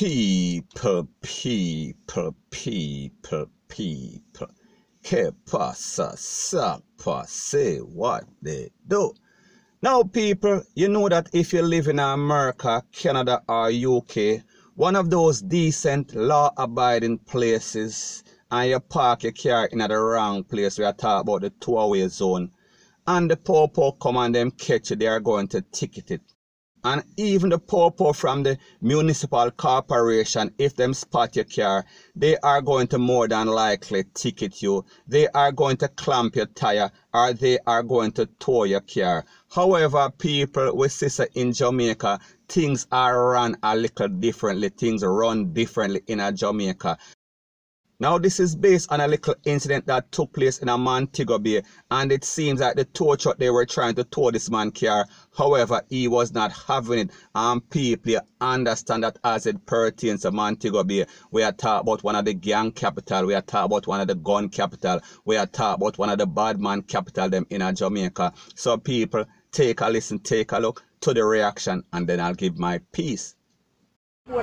People, people, people, people. Que pasa, sapa, say what they do. Now, people, you know that if you live in America, Canada, or UK, one of those decent, law abiding places, and you park your car in the wrong place, we are talking about the two-way zone, and the popo come and them catch you, they are going to ticket it. And even the popo from the municipal corporation, if them spot your car, they are going to more than likely ticket you. They are going to clamp your tire or they are going to tow your car. However, people with sister in Jamaica, things are run a little differently. Things run differently in a Jamaica. Now, this is based on a little incident that took place in a Montego Bay, and it seems that the tow truck they were trying to tow this man car. However, he was not having it, and people understand that as it pertains to Montego Bay, we are talking about one of the gang capital, we are talking about one of the gun capital, we are talking about one of the bad man capital them in Jamaica. So, people, take a listen, take a look to the reaction, and then I'll give my piece. No,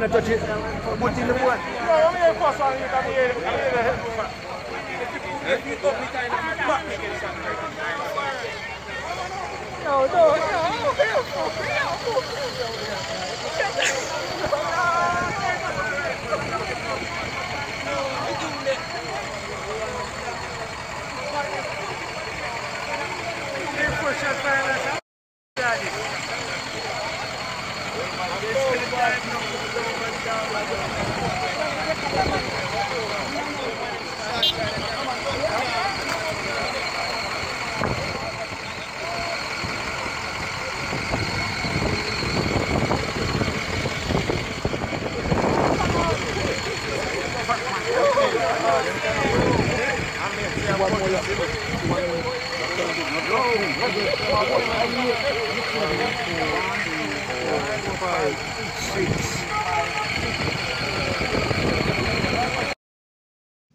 here to. No, no, no. Okay,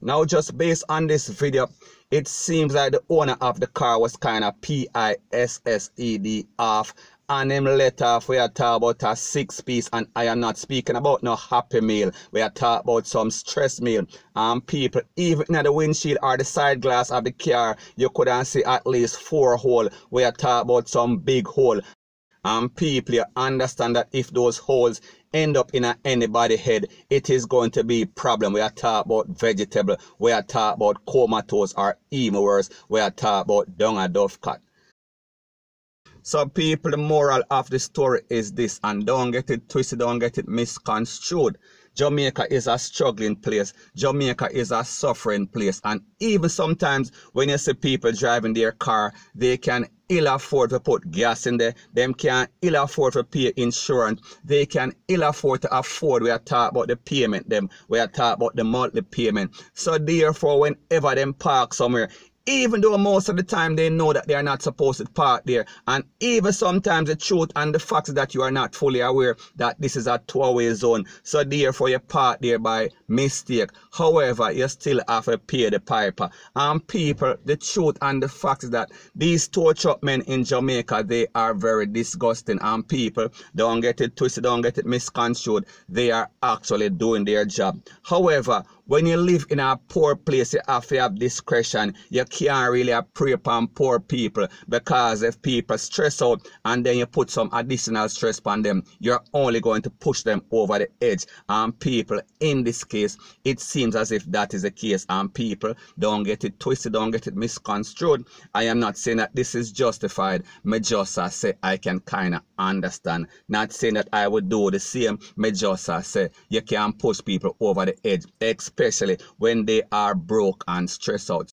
Now, just based on this video, it seems like the owner of the car was kind of P-I-S-S-E-D off and him let off we are talking about a six piece and I am not speaking about no happy meal. We are talking about some stress meal. And people, even in the windshield or the side glass of the car, you couldn't see at least four hole. We are talking about some big hole. And people, you understand that if those holes end up in anybody head, it is going to be problem. We are talking about vegetable. We are talking about comatose or even worse. We are talking about dung and dove cut. So people, the moral of the story is this, and don't get it twisted, don't get it misconstrued. Jamaica is a struggling place. Jamaica is a suffering place. And even sometimes when you see people driving their car, they can ill afford to put gas in there. Them can ill afford to pay insurance. They can ill afford to afford. We are talking about the payment them. We are talking about the monthly payment. So therefore, whenever them park somewhere, even though most of the time they know that they are not supposed to park there. And even sometimes the truth and the facts that you are not fully aware that this is a two-way zone. So therefore you park there by mistake however you still have to pay the piper and people the truth and the fact is that these torture men in Jamaica they are very disgusting and people don't get it twisted don't get it misconstrued they are actually doing their job however when you live in a poor place, you have to have discretion. You can't really prey upon poor people because if people stress out and then you put some additional stress on them, you're only going to push them over the edge. And people, in this case, it seems as if that is the case. And people, don't get it twisted, don't get it misconstrued. I am not saying that this is justified. Me just say I can kind of understand. Not saying that I would do the same. Me just say you can push people over the edge. Especially when they are broke and stressed out.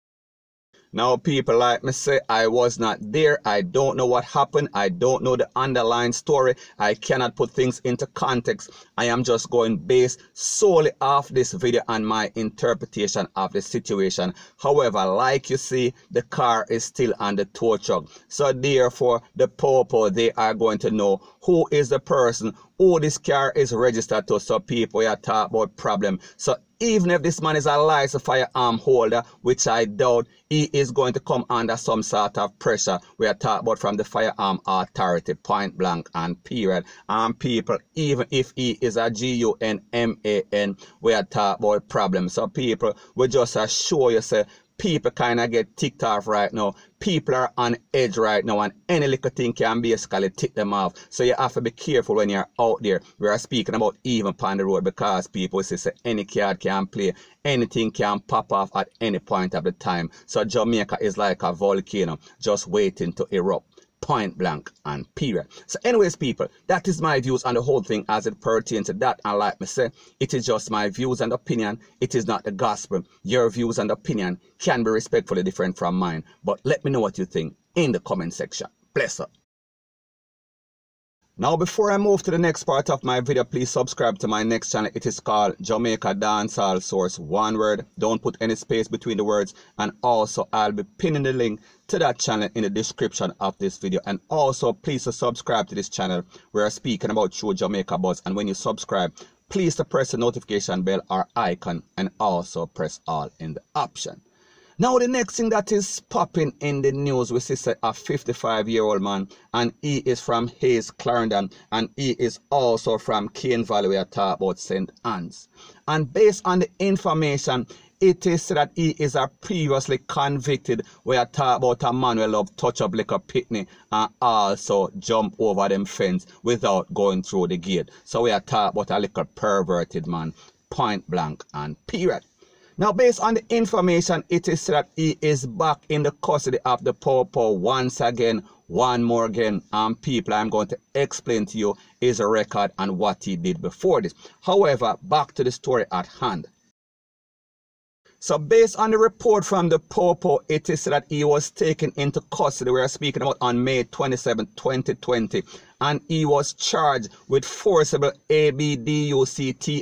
Now, people like me say, I was not there. I don't know what happened. I don't know the underlying story. I cannot put things into context. I am just going based solely off this video and my interpretation of the situation. However, like you see, the car is still on the tow truck. So therefore, the popo, they are going to know who is the person who this car is registered to. So people are talking about problem. So even if this man is a licensed firearm holder, which I doubt, he is going to come under some sort of pressure. We are talking about from the firearm authority, point blank and period. And people, even if he is a G-U-N-M-A-N, we are talking about problems. So people, we just assure you, say, people kind of get ticked off right now. People are on edge right now, and any little thing can basically tick them off. So you have to be careful when you're out there. We are speaking about even on the road because people say, say any card can play, anything can pop off at any point of the time. So Jamaica is like a volcano just waiting to erupt point blank and period. So anyways, people, that is my views on the whole thing as it pertains to that. And like me say, it is just my views and opinion. It is not the gospel. Your views and opinion can be respectfully different from mine. But let me know what you think in the comment section. Bless up. Now before I move to the next part of my video, please subscribe to my next channel. It is called Jamaica Dancehall Source. One word, don't put any space between the words. And also I'll be pinning the link to that channel in the description of this video. And also please subscribe to this channel. We're speaking about True Jamaica Buzz. And when you subscribe, please to press the notification bell or icon and also press all in the option. Now, the next thing that is popping in the news, we see a 55 year old man, and he is from Hayes, Clarendon, and he is also from Cave Valley, we are talking about St. Anne's. And based on the information, it is said that he is a previously convicted. We are talking about a man who love touch up like a pitney and also jump over them fence without going through the gate. So we are talking about a little perverted man, point blank and period. Now, based on the information, it is said that he is back in the custody of the Popo once again, one more again. And people, I'm going to explain to you his record and what he did before this. However, back to the story at hand. So based on the report from the Popo, it is that he was taken into custody. We are speaking about on May 27, 2020. And he was charged with forcible ABDUCTION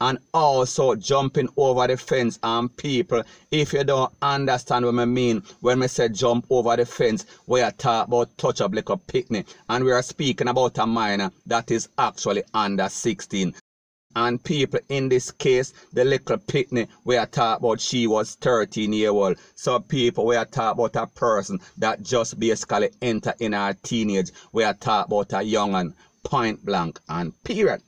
and also jumping over the fence. And people, if you don't understand what I mean when I say jump over the fence, we are talking about touch up like a picnic. And we are speaking about a minor that is actually under 16 and people in this case the little pitney we are talking about she was 13 year old so people we are talking about a person that just basically enter in our teenage we are talking about a young and point blank and period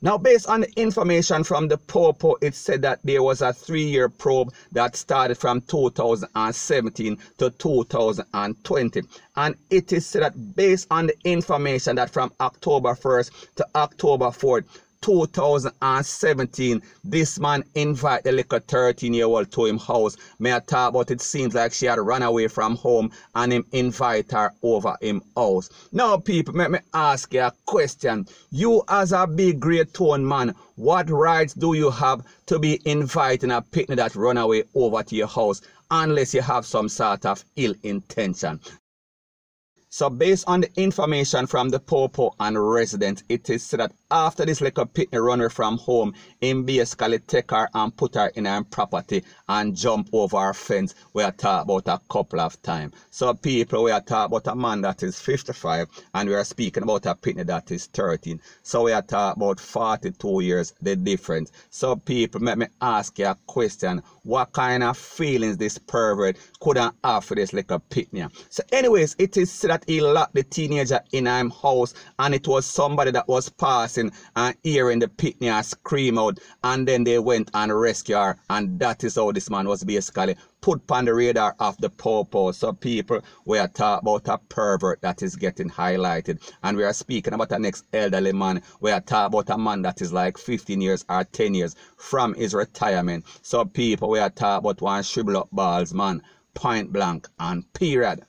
now, based on the information from the Popo, it said that there was a three-year probe that started from 2017 to 2020. And it is said that based on the information that from October 1st to October 4th, 2017, this man invite the little 13 year old to him house. May I talk about it seems like she had run away from home and him invite her over him house. Now people, let me ask you a question. You as a big great tone man, what rights do you have to be inviting a picnic that run away over to your house unless you have some sort of ill intention? So based on the information from the Popo and resident, it is said that after this little pitney runner from home, him basically take her and put her in her property and jump over her fence. We are talking about a couple of times. So people, we are talking about a man that is 55 and we are speaking about a pitney that is 13. So we are talking about 42 years, the difference. So people, let me ask you a question. What kind of feelings this pervert could have for this little pitney? So anyways, it is said that he locked the teenager in his house and it was somebody that was passing and hearing the pitney scream out and then they went and rescue her and that is how this man was basically put on the radar of the popo. So people, we are talking about a pervert that is getting highlighted. And we are speaking about the next elderly man. We are talking about a man that is like 15 years or 10 years from his retirement. So people, we are talking about one shrivel up balls man. Point blank and period.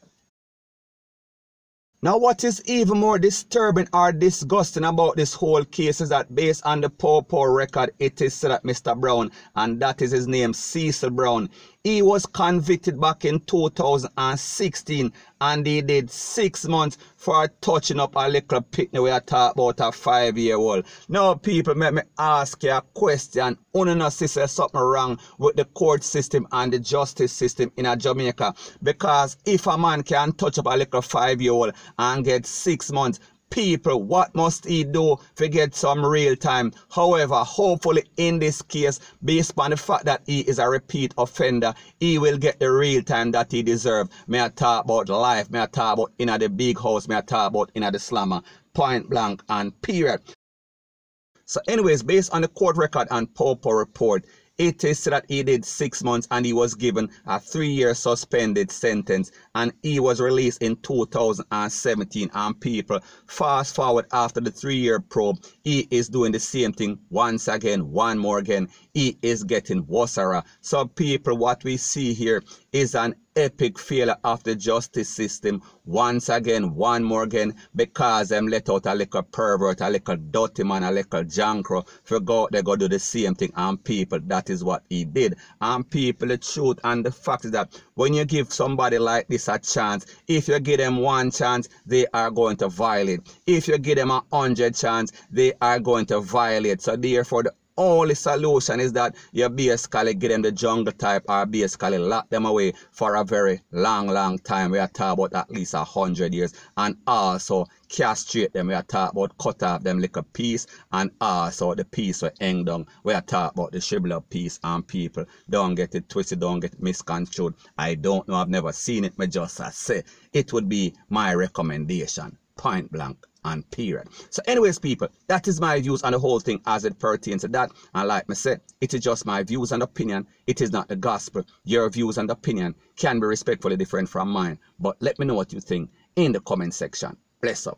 Now, what is even more disturbing or disgusting about this whole case is that based on the Popo record, it is said that Mr. Brown, and that is his name, Cecil Brown, he was convicted back in 2016 and he did six months for touching up a little pitney we are talking about a five year old. Now people let me ask you a question. Not see something wrong with the court system and the justice system in Jamaica. Because if a man can touch up a little five year old and get six months, people what must he do to get some real time? However hopefully in this case based on the fact that he is a repeat offender he will get the real time that he deserves. May i talk about life? May i talk about in the big house? May i talk about in the slammer? Point blank and period. So anyways based on the court record and popo report it is that he did six months and he was given a three-year suspended sentence and he was released in 2017 and people fast forward after the three-year probe he is doing the same thing once again one more again. He is getting worse so people what we see here is an epic failure of the justice system once again, one more again, because them let out a little pervert, a little dirty man, a little jankro, for go they go do the same thing and people, that is what he did. And people, the truth and the fact is that when you give somebody like this a chance, if you give them one chance, they are going to violate. If you give them a hundred chance, they are going to violate. So therefore, the only solution is that you basically get them the jungle type or basically lock them away for a very long, long time. We are talking about at least a hundred years. And also castrate them. We are talking about cut off them like a piece and also the piece we hang down. We are talking about the shrivel piece and people don't get it twisted, don't get misconstrued. I don't know, I've never seen it, but just I say it would be my recommendation. Point blank and period. So anyways, people, that is my views on the whole thing as it pertains to that. And like I said, it is just my views and opinion. It is not the gospel. Your views and opinion can be respectfully different from mine. But let me know what you think in the comment section. Bless up.